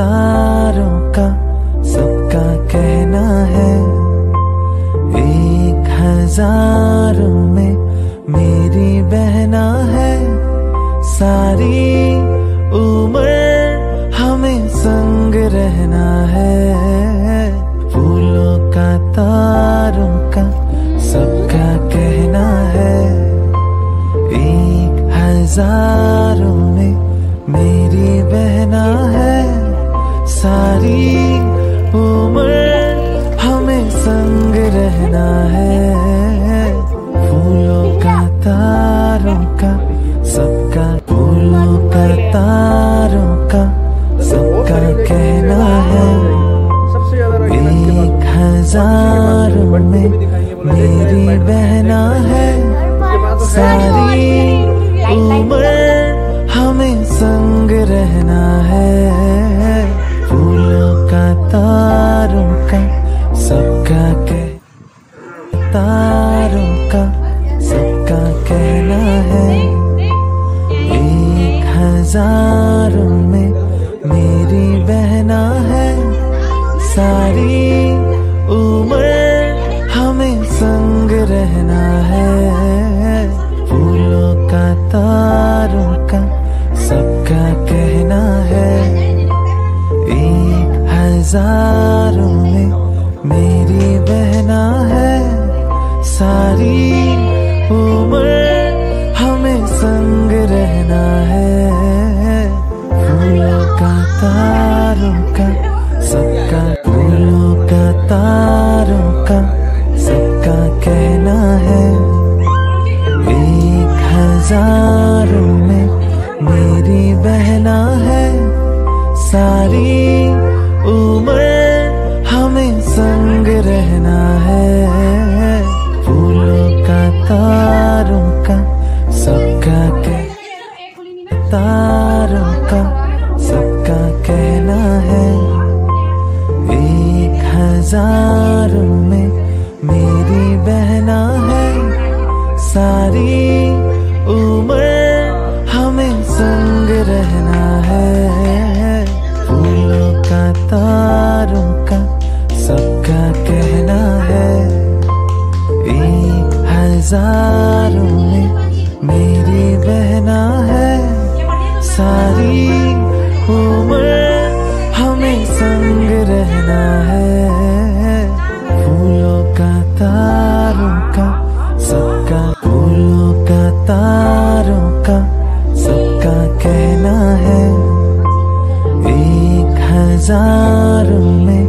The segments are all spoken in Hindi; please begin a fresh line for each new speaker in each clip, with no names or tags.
तारों का सबका कहना है, एक हज़ारों में मेरी बहना है। सारी उम्र हमें संग रहना है। फूलों का तारों का सबका कहना है, एक हज़ारों में मेरी बहना है। सारी उम्र हमें संग रहना है। फूलों का तारों का, सबका फूलों का तारों का, सबका कहना है। एक हज़ार में मेरी बहना है। सारी उम्र हमें संग रहना है। सबका तारों का सबका कहना है, एक हज़ारों में मेरी बहना है, सारी उम्र हमें संग रहना है। फूलों का, तारों का सबका कहना है, एक हज़ारों में मेरी बहना है, सारी उम्र हमें संग रहना है। फूलों का तारों का, सबका फूलों का तारों का, सबका कहना है, एक हज़ारों में मेरी बहना है, सारी उम्र रहना है। फूलों का, तारों का, सबका कह तारों का, सबका कहना है। एक हज़ारों हज़ारों में मेरी बहना है। सारी उम्र हमें संग रहना है। फूलों का तारों का सबका, फूलों का तारों का सबका कहना है। एक हज़ारों में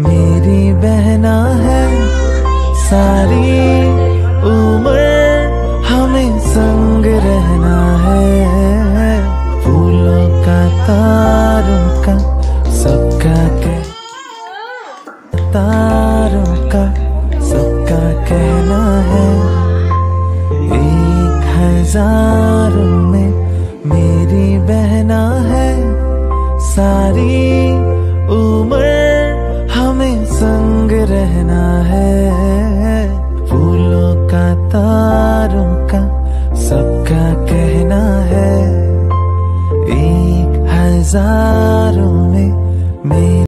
मेरी बहना है। सारी उम्र हमें संग रहना है। फूलों का तारों का सबका कह तारों का सबका कहना है। एक हज़ारों में मेरी बहना है। सारी उम्र हमें संग रहना है। सबका कहना है एक हज़ारों में मेरे